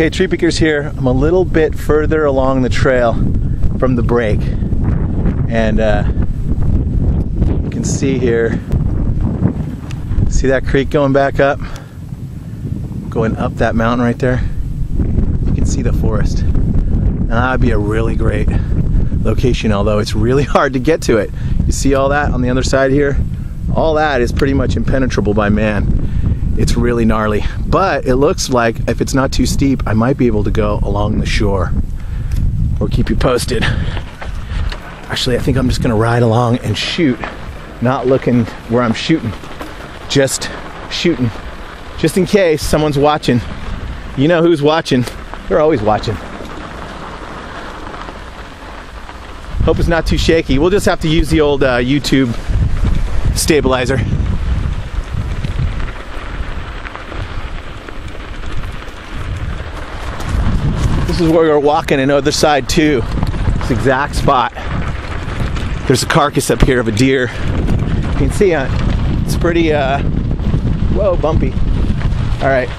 Okay, Tree Peekers here. I'm a little bit further along the trail from the break. And uh, you can see here, see that creek going back up? Going up that mountain right there. You can see the forest. And that would be a really great location, although it's really hard to get to it. You see all that on the other side here? All that is pretty much impenetrable by man it's really gnarly. But it looks like if it's not too steep, I might be able to go along the shore. Or keep you posted. Actually, I think I'm just gonna ride along and shoot, not looking where I'm shooting, just shooting. Just in case someone's watching. You know who's watching. They're always watching. Hope it's not too shaky. We'll just have to use the old uh, YouTube stabilizer. This is where we are walking another side too. This exact spot. There's a carcass up here of a deer. You can see it. Uh, it's pretty, uh, whoa, bumpy. All right,